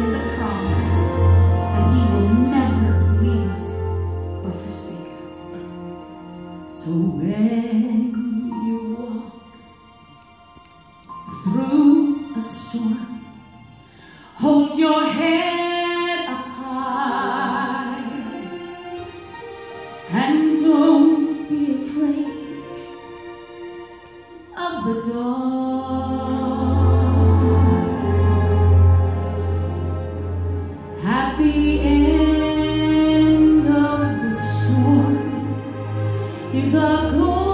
the that He will never leave us or forsake us. So when you walk through a storm, hold your head is a call.